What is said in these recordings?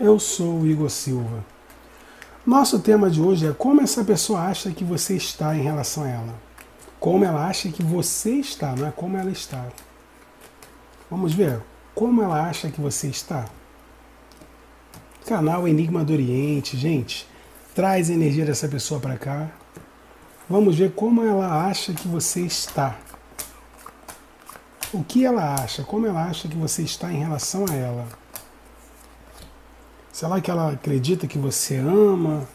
Eu sou o Igor Silva. Nosso tema de hoje é como essa pessoa acha que você está em relação a ela. Como ela acha que você está, não é como ela está. Vamos ver como ela acha que você está. Canal Enigma do Oriente, gente, traz a energia dessa pessoa para cá. Vamos ver como ela acha que você está. O que ela acha, como ela acha que você está em relação a ela. Será que ela acredita que você ama?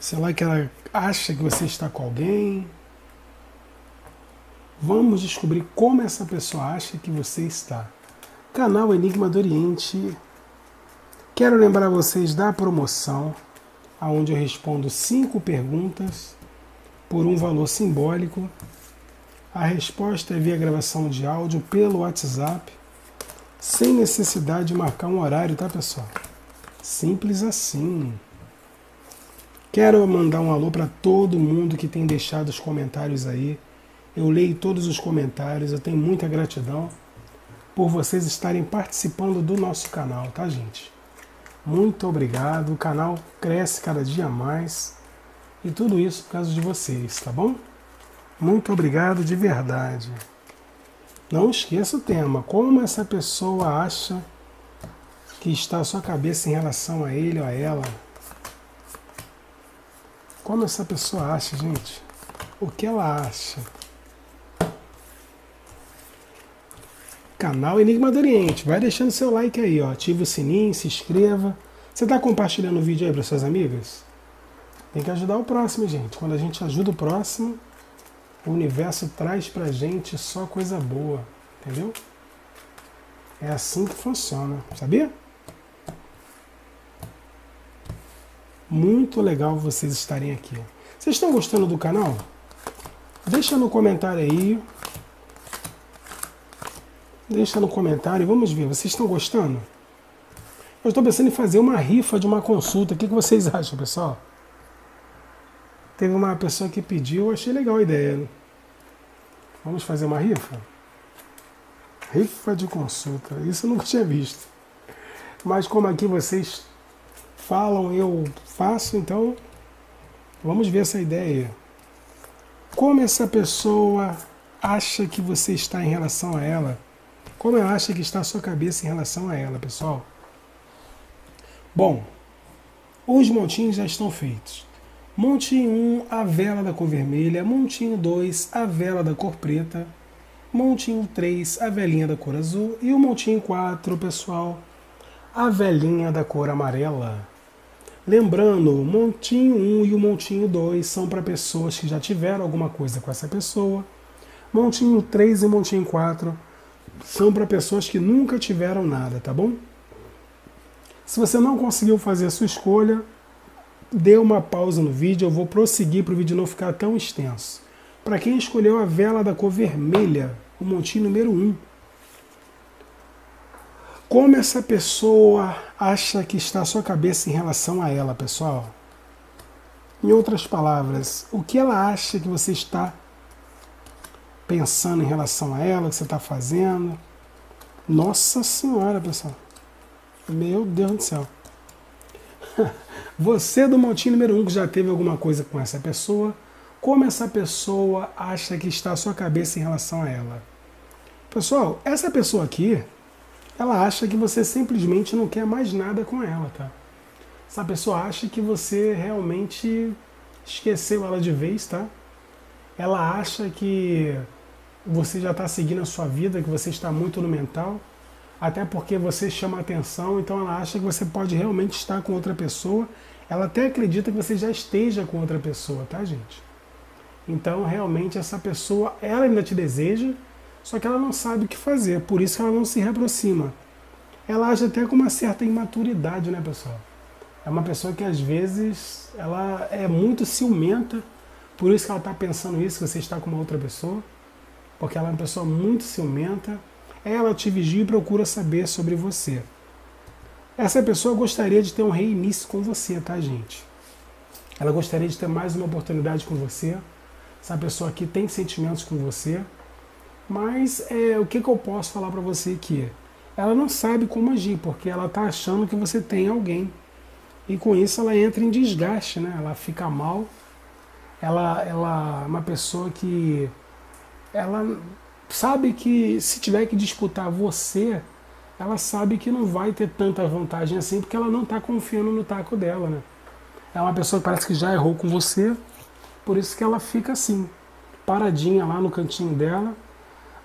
Será que ela acha que você está com alguém? Vamos descobrir como essa pessoa acha que você está. Canal Enigma do Oriente. Quero lembrar vocês da promoção, onde eu respondo cinco perguntas por um valor simbólico. A resposta é via gravação de áudio pelo WhatsApp, sem necessidade de marcar um horário, tá pessoal? Simples assim. Quero mandar um alô para todo mundo que tem deixado os comentários aí. Eu leio todos os comentários, eu tenho muita gratidão por vocês estarem participando do nosso canal, tá, gente? Muito obrigado. O canal cresce cada dia mais e tudo isso por causa de vocês, tá bom? Muito obrigado de verdade. Não esqueça o tema: como essa pessoa acha que está a sua cabeça em relação a ele ou a ela. Como essa pessoa acha, gente? O que ela acha? Canal Enigma do Oriente. Vai deixando seu like aí, ó. Ativa o sininho, se inscreva. Você está compartilhando o vídeo aí para suas amigas? Tem que ajudar o próximo, gente. Quando a gente ajuda o próximo, o universo traz pra gente só coisa boa, entendeu? É assim que funciona, sabia? Muito legal vocês estarem aqui. Vocês estão gostando do canal? Deixa no comentário aí. Deixa no comentário. Vamos ver. Vocês estão gostando? Eu estou pensando em fazer uma rifa de uma consulta. O que vocês acham, pessoal? Teve uma pessoa que pediu, achei legal a ideia. Né? Vamos fazer uma rifa? Rifa de consulta. Isso eu nunca tinha visto. Mas como aqui vocês falam, eu faço, então vamos ver essa ideia. Como essa pessoa acha que você está em relação a ela? Como ela acha que está a sua cabeça em relação a ela, pessoal? Bom, os montinhos já estão feitos. Montinho 1, a vela da cor vermelha. Montinho 2, a vela da cor preta. Montinho 3, a velinha da cor azul. E o montinho 4, pessoal, a velinha da cor amarela. Lembrando, o montinho 1 e o montinho 2 são para pessoas que já tiveram alguma coisa com essa pessoa. Montinho 3 e montinho 4 são para pessoas que nunca tiveram nada, tá bom? Se você não conseguiu fazer a sua escolha, dê uma pausa no vídeo, eu vou prosseguir para o vídeo não ficar tão extenso. Para quem escolheu a vela da cor vermelha, o montinho número 1, como essa pessoa acha que está a sua cabeça em relação a ela, pessoal? Em outras palavras, o que ela acha que você está pensando em relação a ela, o que você está fazendo? Nossa Senhora, pessoal. Meu Deus do céu. Você do montinho número 1 um, que já teve alguma coisa com essa pessoa, como essa pessoa acha que está a sua cabeça em relação a ela? Pessoal, essa pessoa aqui, ela acha que você simplesmente não quer mais nada com ela, tá? Essa pessoa acha que você realmente esqueceu ela de vez, tá? Ela acha que você já está seguindo a sua vida, que você está muito no mental, até porque você chama atenção, então ela acha que você pode realmente estar com outra pessoa. Ela até acredita que você já esteja com outra pessoa, tá, gente? Então, realmente, essa pessoa, ela ainda te deseja, só que ela não sabe o que fazer, por isso que ela não se reaproxima. Ela age até com uma certa imaturidade, né, pessoal? É uma pessoa que às vezes ela é muito ciumenta, por isso que ela está pensando isso, que você está com uma outra pessoa, porque ela é uma pessoa muito ciumenta. Ela te vigia e procura saber sobre você. Essa pessoa gostaria de ter um reinício com você, tá, gente? Ela gostaria de ter mais uma oportunidade com você. Essa pessoa aqui tem sentimentos com você. Mas é, o que, que eu posso falar para você aqui? ela não sabe como agir, porque ela está achando que você tem alguém. E com isso ela entra em desgaste, né? Ela fica mal. Ela, ela é uma pessoa que ela sabe que se tiver que disputar você, ela sabe que não vai ter tanta vantagem assim, porque ela não está confiando no taco dela, né? É uma pessoa que parece que já errou com você, por isso que ela fica assim, paradinha lá no cantinho dela,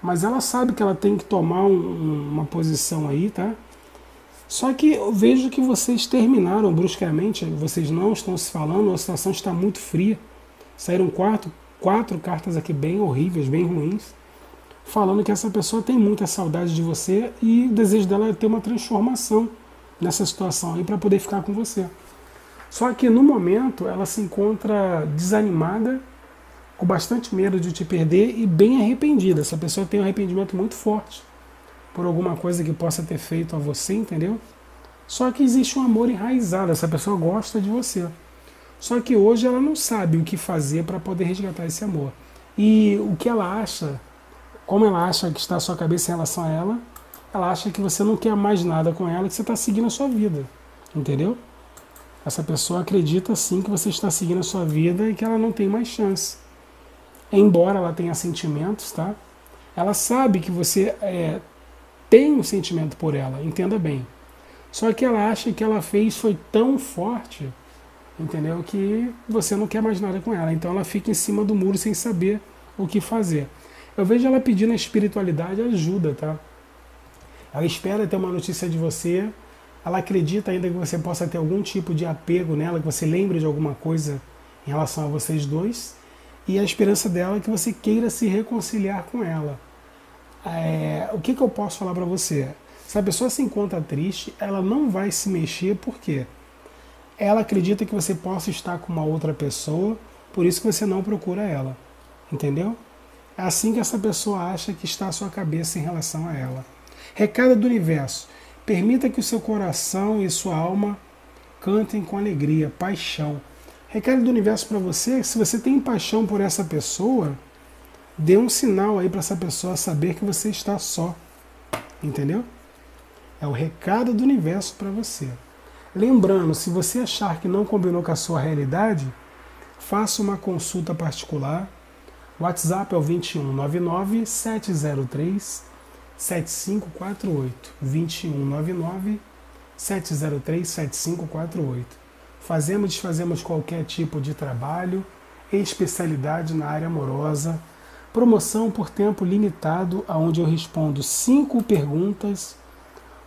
mas ela sabe que ela tem que tomar um, uma posição aí, tá? Só que eu vejo que vocês terminaram bruscamente, vocês não estão se falando, a situação está muito fria. Saíram quatro, quatro cartas aqui bem horríveis, bem ruins, falando que essa pessoa tem muita saudade de você e o desejo dela é ter uma transformação nessa situação aí para poder ficar com você. Só que no momento ela se encontra desanimada, com bastante medo de te perder e bem arrependida. Essa pessoa tem um arrependimento muito forte por alguma coisa que possa ter feito a você, entendeu? Só que existe um amor enraizado, essa pessoa gosta de você. Só que hoje ela não sabe o que fazer para poder resgatar esse amor. E o que ela acha, como ela acha que está a sua cabeça em relação a ela, ela acha que você não quer mais nada com ela, que você está seguindo a sua vida. Entendeu? Essa pessoa acredita sim que você está seguindo a sua vida e que ela não tem mais chance. Embora ela tenha sentimentos, tá? Ela sabe que você é, tem um sentimento por ela, entenda bem. Só que ela acha que ela fez foi tão forte, entendeu? Que você não quer mais nada com ela. Então ela fica em cima do muro sem saber o que fazer. Eu vejo ela pedindo a espiritualidade ajuda, tá? Ela espera ter uma notícia de você, ela acredita ainda que você possa ter algum tipo de apego nela, que você lembre de alguma coisa em relação a vocês dois, e a esperança dela é que você queira se reconciliar com ela. É, o que, que eu posso falar para você? Se a pessoa se encontra triste, ela não vai se mexer porque ela acredita que você possa estar com uma outra pessoa, por isso que você não procura ela. Entendeu? É assim que essa pessoa acha que está a sua cabeça em relação a ela. Recado do universo: permita que o seu coração e sua alma cantem com alegria, paixão. Recado do universo para você: se você tem paixão por essa pessoa, dê um sinal aí para essa pessoa saber que você está só. Entendeu? É o recado do universo para você. Lembrando, se você achar que não combinou com a sua realidade, faça uma consulta particular. WhatsApp é o 2199 703 7548. 2199 703 7548. Fazemos e desfazemos qualquer tipo de trabalho, especialidade na área amorosa Promoção por tempo limitado, onde eu respondo cinco perguntas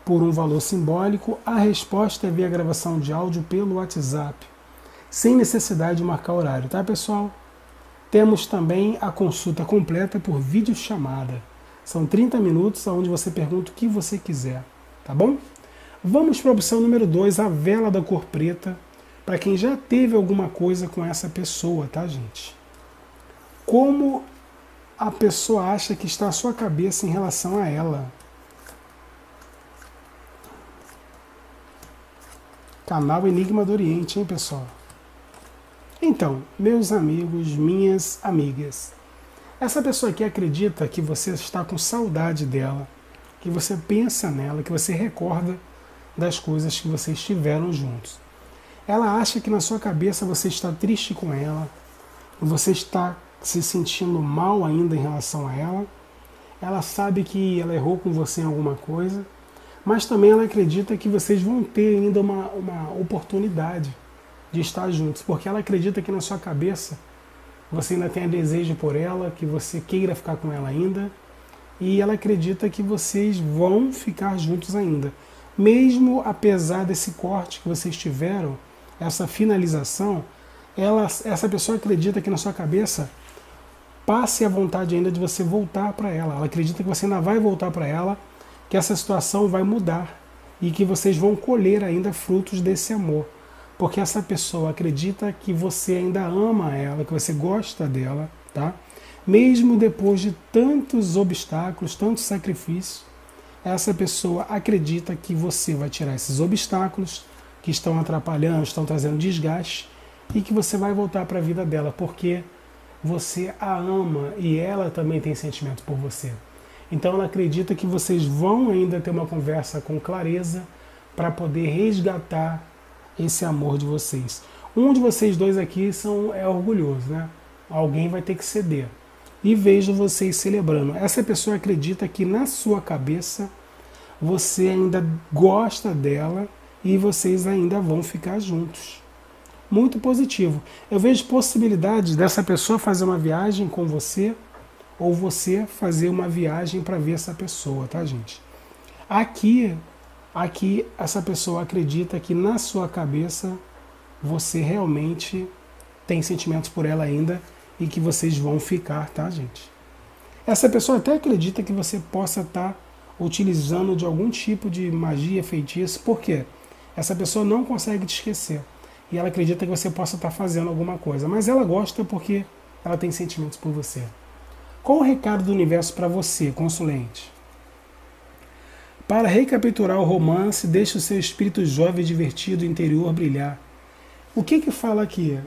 por um valor simbólico. A resposta é via gravação de áudio pelo WhatsApp, sem necessidade de marcar horário, tá pessoal? Temos também a consulta completa por videochamada. São 30 minutos onde você pergunta o que você quiser, tá bom? Vamos para a opção número 2, a vela da cor preta, para quem já teve alguma coisa com essa pessoa, tá, gente? Como a pessoa acha que está a sua cabeça em relação a ela. Canal Enigma do Oriente, hein, pessoal? Então, meus amigos, minhas amigas, essa pessoa aqui acredita que você está com saudade dela, que você pensa nela, que você recorda das coisas que vocês tiveram juntos. Ela acha que na sua cabeça você está triste com ela, você está se sentindo mal ainda em relação a ela. Ela sabe que ela errou com você em alguma coisa, mas também ela acredita que vocês vão ter ainda uma, uma oportunidade de estar juntos, porque ela acredita que na sua cabeça você ainda tenha desejo por ela, que você queira ficar com ela ainda, e ela acredita que vocês vão ficar juntos ainda. Mesmo apesar desse corte que vocês tiveram, essa finalização, ela, essa pessoa acredita que na sua cabeça passe a vontade ainda de você voltar para ela. Ela acredita que você ainda vai voltar para ela, que essa situação vai mudar e que vocês vão colher ainda frutos desse amor. Porque essa pessoa acredita que você ainda ama ela, que você gosta dela, tá? Mesmo depois de tantos obstáculos, tantos sacrifícios, essa pessoa acredita que você vai tirar esses obstáculos que estão atrapalhando, estão trazendo desgaste e que você vai voltar para a vida dela, porque você a ama e ela também tem sentimento por você. Então ela acredita que vocês vão ainda ter uma conversa com clareza para poder resgatar esse amor de vocês. Um de vocês dois aqui são, é orgulhoso, né? Alguém vai ter que ceder. E vejo vocês celebrando. Essa pessoa acredita que na sua cabeça você ainda gosta dela e vocês ainda vão ficar juntos. Muito positivo. Eu vejo possibilidades dessa pessoa fazer uma viagem com você ou você fazer uma viagem para ver essa pessoa, tá, gente? Aqui, aqui essa pessoa acredita que na sua cabeça você realmente tem sentimentos por ela ainda e que vocês vão ficar, tá, gente? Essa pessoa até acredita que você possa estar tá utilizando de algum tipo de magia, feitiço, por quê? Essa pessoa não consegue te esquecer. E ela acredita que você possa estar fazendo alguma coisa. Mas ela gosta porque ela tem sentimentos por você. Qual o recado do universo para você, consulente? Para recapitular o romance, deixe o seu espírito jovem e divertido interior brilhar. O que que fala aqui?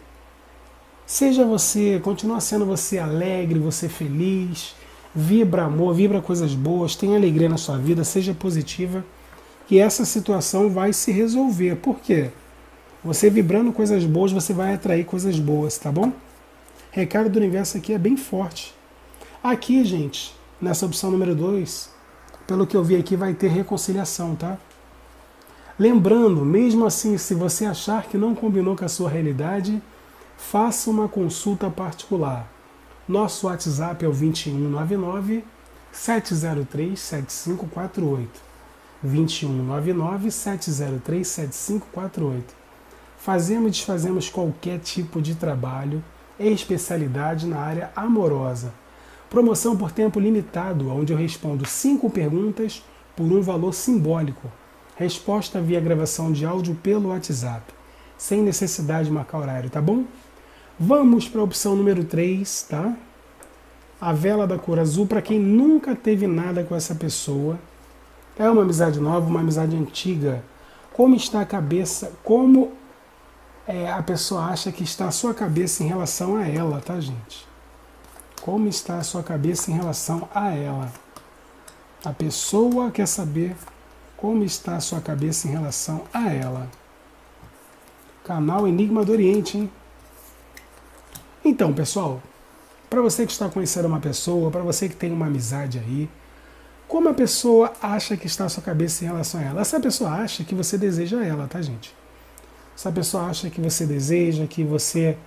Seja você, continua sendo você alegre, você feliz, vibra amor, vibra coisas boas, tenha alegria na sua vida, seja positiva que essa situação vai se resolver. Por quê? Você vibrando coisas boas, você vai atrair coisas boas, tá bom? Recado do universo aqui é bem forte. Aqui, gente, nessa opção número 2, pelo que eu vi aqui, vai ter reconciliação, tá? Lembrando, mesmo assim, se você achar que não combinou com a sua realidade, faça uma consulta particular. Nosso WhatsApp é o 2199 703 7548. 2199 703 7548. Fazemos e desfazemos qualquer tipo de trabalho especialidade na área amorosa. Promoção por tempo limitado, onde eu respondo cinco perguntas por um valor simbólico. Resposta via gravação de áudio pelo WhatsApp, sem necessidade de marcar horário, tá bom? Vamos para a opção número 3, tá? A vela da cor azul, para quem nunca teve nada com essa pessoa, é uma amizade nova, uma amizade antiga. Como está a cabeça, como é, a pessoa acha que está a sua cabeça em relação a ela, tá, gente? Como está a sua cabeça em relação a ela? A pessoa quer saber como está a sua cabeça em relação a ela. Canal Enigma do Oriente, hein? Então, pessoal, para você que está conhecendo uma pessoa, para você que tem uma amizade aí, como a pessoa acha que está a sua cabeça em relação a ela? Essa pessoa acha que você deseja ela, tá, gente? Essa pessoa acha que você deseja, que você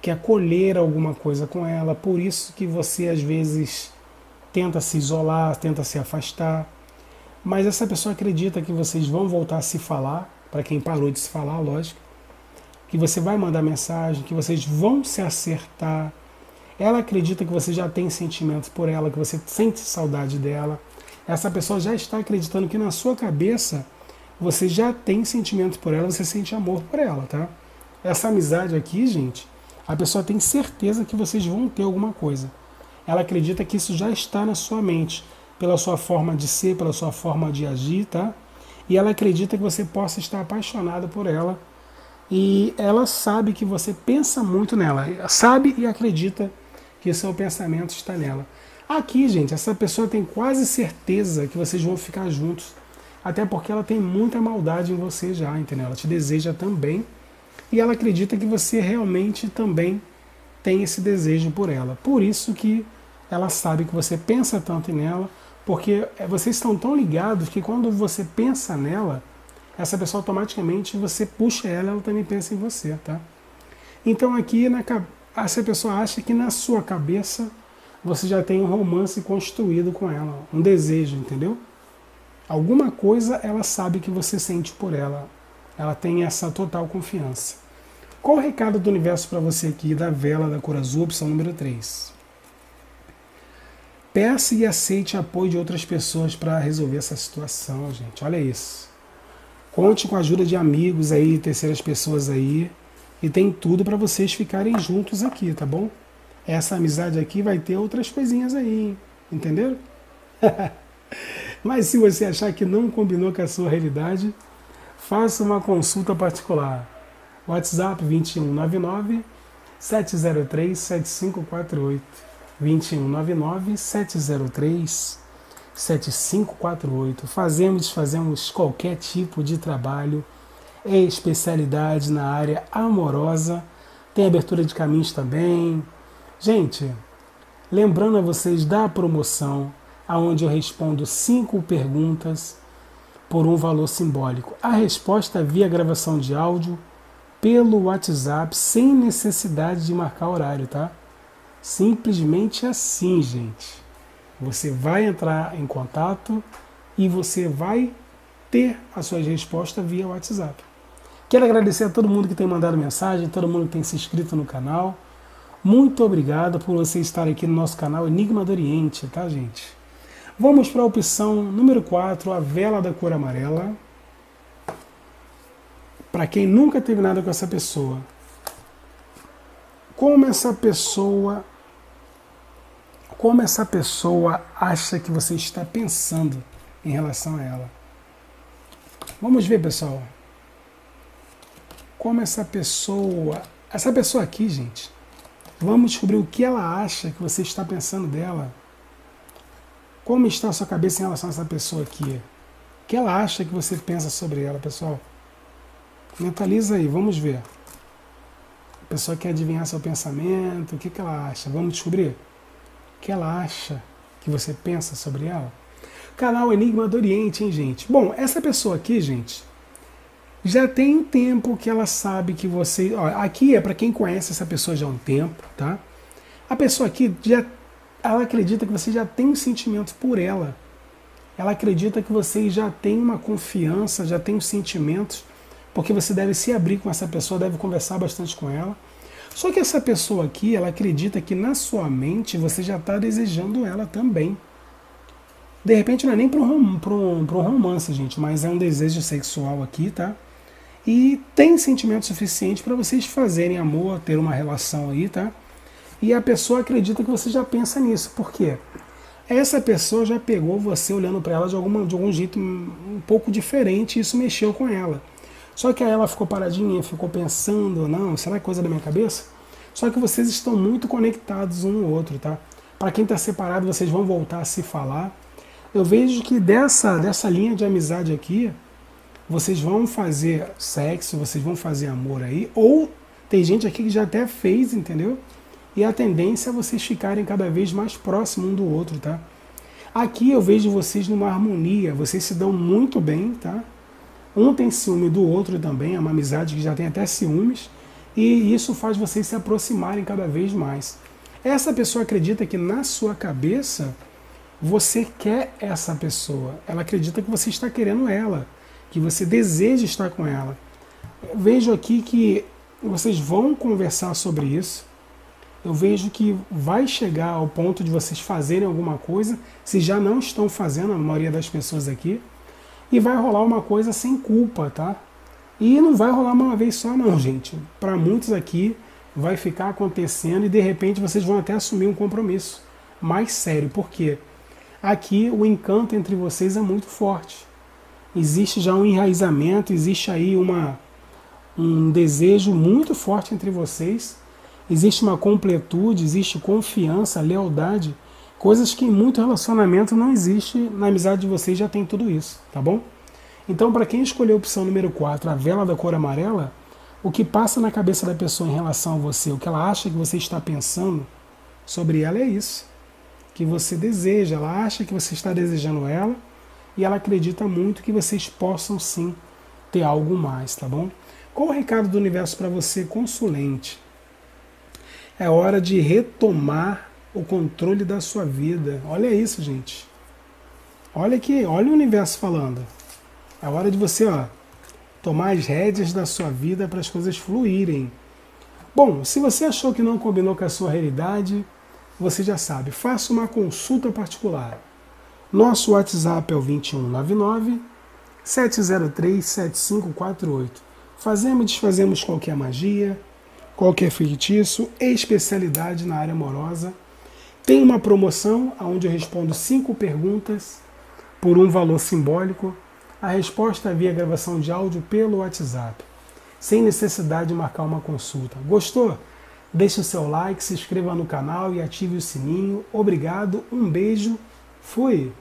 quer colher alguma coisa com ela, por isso que você às vezes tenta se isolar, tenta se afastar. Mas essa pessoa acredita que vocês vão voltar a se falar, para quem parou de se falar, lógico, que você vai mandar mensagem, que vocês vão se acertar. Ela acredita que você já tem sentimentos por ela, que você sente saudade dela essa pessoa já está acreditando que na sua cabeça você já tem sentimento por ela, você sente amor por ela, tá? Essa amizade aqui, gente, a pessoa tem certeza que vocês vão ter alguma coisa. Ela acredita que isso já está na sua mente, pela sua forma de ser, pela sua forma de agir, tá? E ela acredita que você possa estar apaixonado por ela. E ela sabe que você pensa muito nela, sabe e acredita que seu pensamento está nela. Aqui, gente, essa pessoa tem quase certeza que vocês vão ficar juntos. Até porque ela tem muita maldade em você já, entendeu? Ela te deseja também. E ela acredita que você realmente também tem esse desejo por ela. Por isso que ela sabe que você pensa tanto nela, porque é, vocês estão tão ligados que quando você pensa nela, essa pessoa automaticamente você puxa ela, ela também pensa em você, tá? Então aqui na, essa pessoa acha que na sua cabeça você já tem um romance construído com ela, um desejo, entendeu? Alguma coisa ela sabe que você sente por ela. Ela tem essa total confiança. Qual o recado do universo para você aqui da vela da cor azul, opção número 3? Peça e aceite apoio de outras pessoas para resolver essa situação, gente. Olha isso. Conte com a ajuda de amigos aí, terceiras pessoas aí. E tem tudo para vocês ficarem juntos aqui, tá bom? essa amizade aqui vai ter outras coisinhas aí, entenderam? Mas se você achar que não combinou com a sua realidade, faça uma consulta particular. WhatsApp 2199 703 7548. 2199 703 7548. Fazemos, fazemos qualquer tipo de trabalho, especialidade na área amorosa, tem abertura de caminhos também. Gente, lembrando a vocês da promoção, aonde eu respondo cinco perguntas por um valor simbólico. A resposta via gravação de áudio pelo WhatsApp, sem necessidade de marcar horário, tá? Simplesmente assim, gente. Você vai entrar em contato e você vai ter as suas respostas via WhatsApp. Quero agradecer a todo mundo que tem mandado mensagem, todo mundo que tem se inscrito no canal. Muito obrigado por você estar aqui no nosso canal Enigma do Oriente, tá, gente? Vamos para a opção número 4, a vela da cor amarela. Para quem nunca teve nada com essa pessoa, como essa pessoa como essa pessoa acha que você está pensando em relação a ela. Vamos ver, pessoal. Como essa pessoa, essa pessoa aqui, gente, vamos descobrir o que ela acha que você está pensando dela. Como está a sua cabeça em relação a essa pessoa aqui? O que ela acha que você pensa sobre ela, pessoal? Mentaliza aí, vamos ver. A pessoa quer adivinhar seu pensamento, o que, que ela acha? Vamos descobrir? que ela acha que você pensa sobre ela? Canal Enigma do Oriente, hein, gente? Bom, essa pessoa aqui, gente, já tem um tempo que ela sabe que você. Ó, aqui é para quem conhece essa pessoa já há um tempo, tá? A pessoa aqui já. Ela acredita que você já tem um sentimento por ela. Ela acredita que você já tem uma confiança, já tem os sentimentos, porque você deve se abrir com essa pessoa, deve conversar bastante com ela. Só que essa pessoa aqui, ela acredita que na sua mente você já está desejando ela também. De repente não é nem para um, um, um romance, gente, mas é um desejo sexual aqui, tá? E tem sentimento suficiente para vocês fazerem amor, ter uma relação aí, tá? E a pessoa acredita que você já pensa nisso. Por quê? Essa pessoa já pegou você olhando para ela de, alguma, de algum jeito um pouco diferente e isso mexeu com ela. Só que aí ela ficou paradinha, ficou pensando, não, será que é coisa da minha cabeça? Só que vocês estão muito conectados um no outro, tá? Para quem está separado, vocês vão voltar a se falar. Eu vejo que dessa, dessa linha de amizade aqui, vocês vão fazer sexo, vocês vão fazer amor aí, ou tem gente aqui que já até fez, entendeu? E a tendência é vocês ficarem cada vez mais próximos um do outro, tá? Aqui eu vejo vocês numa harmonia, vocês se dão muito bem, tá? Um tem ciúme do outro também, é uma amizade que já tem até ciúmes, e isso faz vocês se aproximarem cada vez mais. Essa pessoa acredita que na sua cabeça você quer essa pessoa. Ela acredita que você está querendo ela, que você deseja estar com ela. vejo aqui que vocês vão conversar sobre isso. Eu vejo que vai chegar ao ponto de vocês fazerem alguma coisa, se já não estão fazendo, a maioria das pessoas aqui e vai rolar uma coisa sem culpa, tá? E não vai rolar uma vez só, não, gente. Para muitos aqui vai ficar acontecendo e de repente vocês vão até assumir um compromisso mais sério, porque aqui o encanto entre vocês é muito forte. Existe já um enraizamento, existe aí uma, um desejo muito forte entre vocês, existe uma completude, existe confiança, lealdade Coisas que em muito relacionamento não existe, na amizade de vocês já tem tudo isso, tá bom? Então, para quem escolheu a opção número 4, a vela da cor amarela, o que passa na cabeça da pessoa em relação a você, o que ela acha que você está pensando sobre ela é isso. Que você deseja, ela acha que você está desejando ela e ela acredita muito que vocês possam sim ter algo mais, tá bom? Qual o recado do universo para você, consulente? É hora de retomar o controle da sua vida. Olha isso, gente. Olha aqui, olha o universo falando. É hora de você, ó, tomar as rédeas da sua vida para as coisas fluírem. Bom, se você achou que não combinou com a sua realidade, você já sabe, faça uma consulta particular. Nosso WhatsApp é o 2199 703 7548. Fazemos e desfazemos qualquer magia, qualquer feitiço, especialidade na área amorosa tem uma promoção onde eu respondo cinco perguntas por um valor simbólico. A resposta é via gravação de áudio pelo WhatsApp, sem necessidade de marcar uma consulta. Gostou? Deixe o seu like, se inscreva no canal e ative o sininho. Obrigado, um beijo, fui!